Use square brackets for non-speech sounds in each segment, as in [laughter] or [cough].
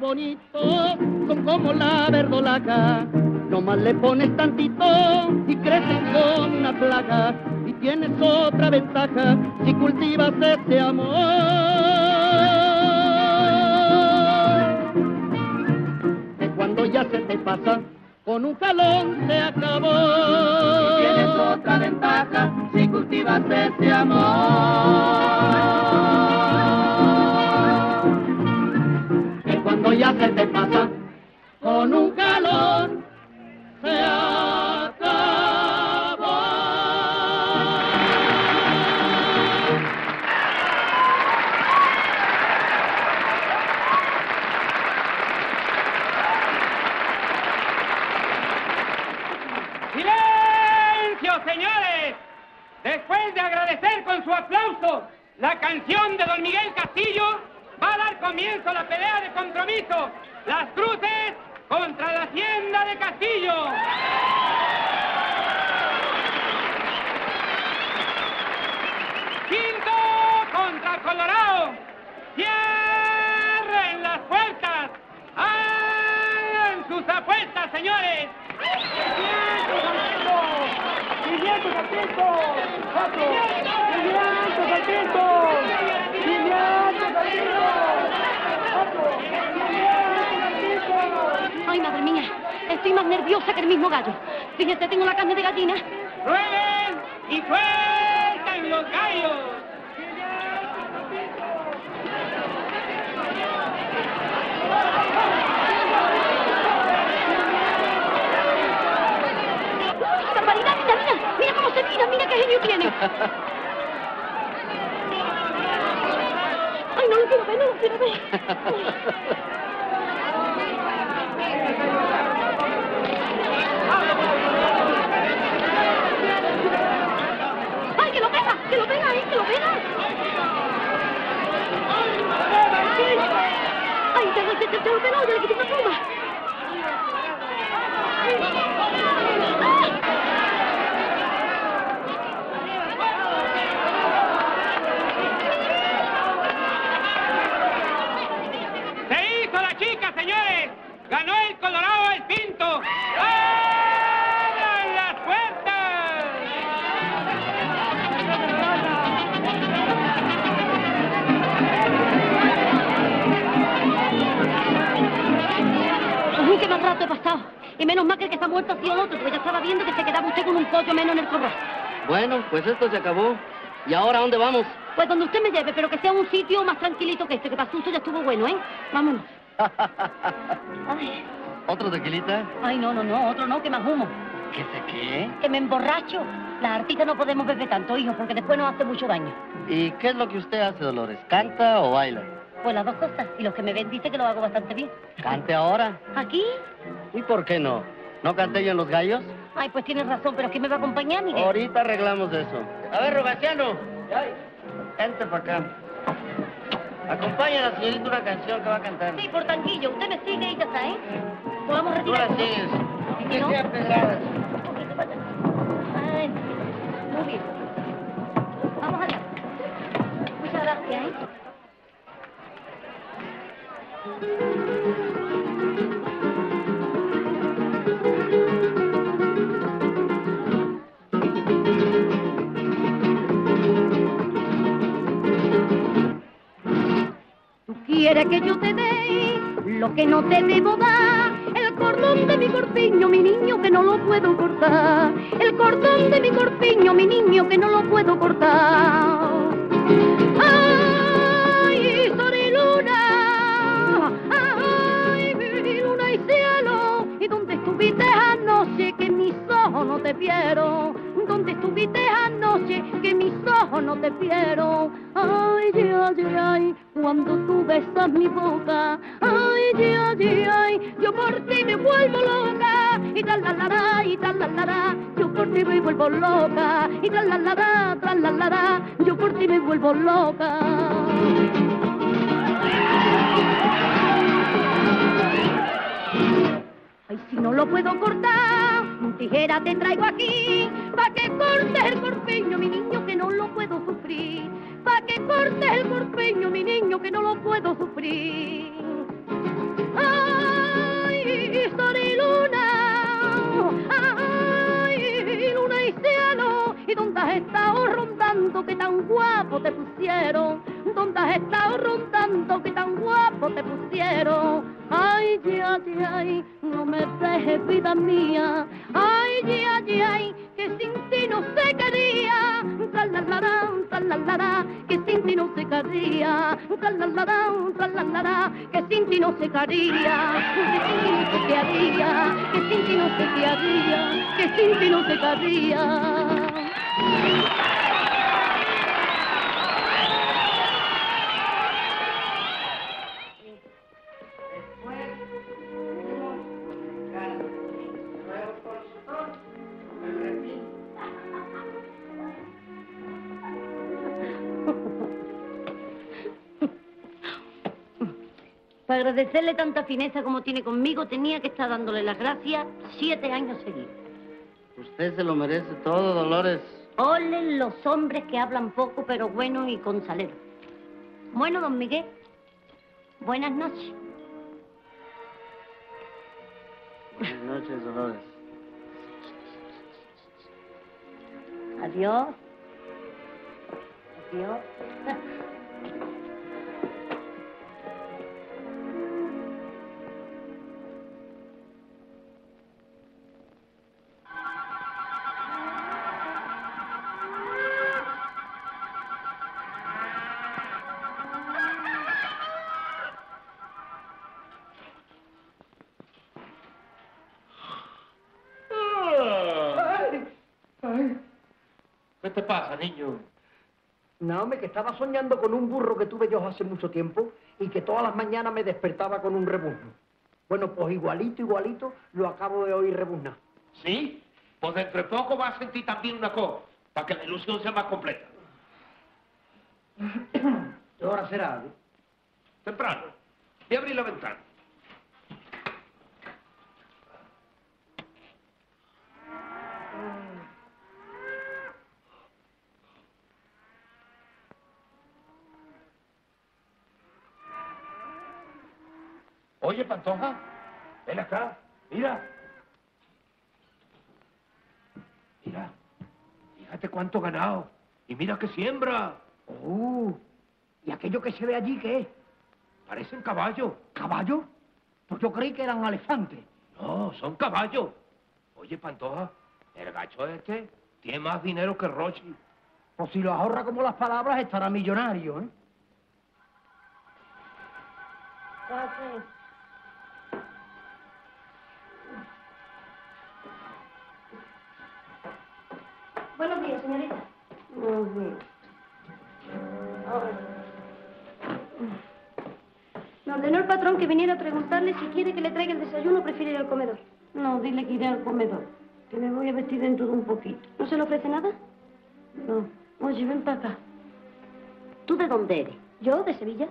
Bonitos son como la verdolaga. Nomás le pones tantito y creces como una plaga. Y tienes otra ventaja si cultivas ese amor. Que cuando ya se te pasa, con un jalón se acabó. Tienes otra ventaja si cultivas ese amor. Señores! Después de agradecer con su aplauso la canción de don Miguel Castillo, va a dar comienzo la pelea de compromiso. Las cruces contra la hacienda de Castillo. Quinto contra Colorado. Cierren las puertas. Hagan sus apuestas, señores. Ay, madre mía, estoy más nerviosa que el mismo gallo. Fíjate, tengo la carne de gallina. ¡Rueden y sueltan los gallos! ¡Uy, barbaridad! Mira, mira, mira cómo se mira, mira qué genio tiene. Ay, no lo quiero ver, Y menos mal que el que está muerto ha sido el otro, porque ya estaba viendo que se quedaba usted con un pollo menos en el corral. Bueno, pues esto se acabó. ¿Y ahora a dónde vamos? Pues donde usted me lleve, pero que sea un sitio más tranquilito que este, que para susto ya estuvo bueno, ¿eh? Vámonos. [laughs] Ay, ¿Otro tequilita? ay, no, no, no, otro no, que más humo. ¿Qué sé qué? Que me emborracho. Las artistas no podemos beber tanto, hijo, porque después nos hace mucho daño. ¿Y qué es lo que usted hace, Dolores? ¿Canta o baila? Pues las dos cosas. Y los que me ven dicen que lo hago bastante bien. ¿Cante ahora? ¿Aquí? ¿Y por qué no? ¿No canté yo en los gallos? Ay, pues tienes razón, pero ¿quién me va a acompañar, Miguel? Ahorita arreglamos eso. A ver, Rogaciano. Vente para acá. Acompaña a la señorita una canción que va a cantar. Sí, por tanquillo. Usted me sigue y ya está, ¿eh? Nos vamos a Tú la retirar. sigues. Y que ¿No? sean pegadas. Ay, muy bien. Vamos allá. Muchas gracias, ¿eh? Tú quieres que yo te dé lo que no te debo dar. El cordón de mi corpiño, mi niño, que no lo puedo cortar. El cordón de mi corpiño, mi niño, que no lo puedo cortar. ¡Ay, sol y luna! ¡Ay, mi luna y cielo! ¿Y dónde estuviste anoche que mis ojos no te vieron? ¿Dónde estuviste anoche que mis no te vieron? Ay, ay, ay, ay, cuando tú besas mi boca. Ay, ay, ay, ay, yo por ti me vuelvo loca. Y tal, la, la, y tal, la, la, yo por ti me vuelvo loca. Y tras la la la la la, yo por ti me vuelvo loca. Ay, si no lo puedo cortar, tijera te traigo aquí, pa' que cortes el corpeño, mi niño, que no lo puedo sufrir. Pa' que cortes el corpeño, mi niño, que no lo puedo sufrir. Ay, sol y luna, ay, luna y cielo, ¿y dónde has estado rondando que tan guapo te pusieron? ¿Dónde has estado rondando que tan guapo te pusieron? Ay, ay, ay, no me dejes vida mía. Ay, ay, ay, que sin ti no se quería. Tralalala, tralalala, que sin ti no se quería. Tralalala, tralalala, que sin ti no se quería. Que sin ti no se quería. Que sin ti no se quería. Que sin ti no se quería. Agradecerle tanta fineza como tiene conmigo, tenía que estar dándole las gracias siete años seguidos. Usted se lo merece todo, Dolores. Olen los hombres que hablan poco, pero bueno y con salero. Bueno, don Miguel, buenas noches. Buenas noches, Dolores. Adiós. Adiós. [laughs] ¿Qué te pasa, niño? No, hombre, que estaba soñando con un burro que tuve yo hace mucho tiempo y que todas las mañanas me despertaba con un rebuzno. Bueno, pues igualito, igualito, lo acabo de oír rebuznar. ¿Sí? Pues dentro de poco vas a sentir también una cosa, para que la ilusión sea más completa. [coughs] ¿Qué hora será? eh? Temprano. Y abrí la ventana. Oye, Pantoja, ven acá, mira. Mira, fíjate cuánto ganado. Y mira que siembra. Uh, ¿y aquello que se ve allí qué es? Parecen caballos. ¿Caballo? Pues yo creí que eran elefantes. No, son caballos. Oye, Pantoja, el gacho este tiene más dinero que Rochi. Pues si lo ahorra como las palabras, estará millonario, ¿eh? Buenos días, señorita. Me ordenó el patrón que viniera a preguntarle si quiere que le traiga el desayuno o prefiere ir al comedor. No, dile que iré al comedor, que me voy a vestir dentro de un poquito. ¿No se le ofrece nada? No. Oye, ven para acá. ¿Tú de dónde eres? ¿Yo? ¿De Sevilla?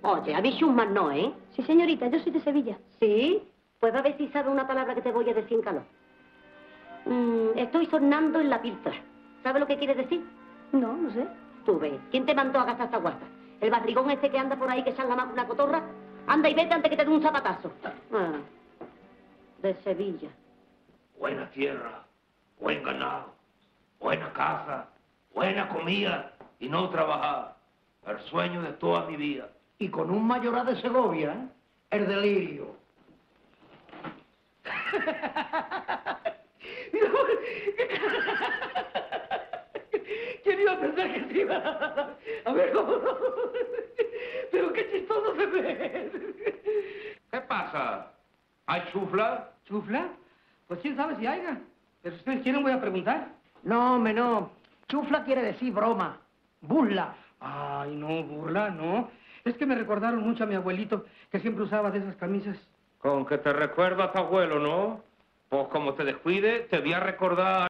Oye, a más no, ¿eh? Sí, señorita, yo soy de Sevilla. ¿Sí? Pues va a ver si sabe una palabra que te voy a decir en calor. Mm, estoy sonando en la piltra. ¿Sabe lo que quiere decir? No, no sé. Tú ves. ¿Quién te mandó a gastar esta guasta? ¿El barrigón este que anda por ahí que salga más que una cotorra? Anda y vete antes que te dé un zapatazo. Ah, de Sevilla. Buena tierra, buen ganado, buena casa, buena comida y no trabajar. El sueño de toda mi vida. Y con un mayoral de Segovia, ¿eh? El delirio. [laughs] [laughs] ¿Quién iba a pensar que se iba a... A ver cómo... [laughs] Pero qué chistoso se ve. ¿Qué pasa? ¿Hay chufla? ¿Chufla? Pues quién sabe si haya. Pero si ustedes quieren voy a preguntar. No, hombre, no. Chufla quiere decir broma. Burla. Ay, no, burla, no. Es que me recordaron mucho a mi abuelito, que siempre usaba de esas camisas. Con que te recuerda a tu abuelo, ¿no? Pues como te descuide, te voy a recordar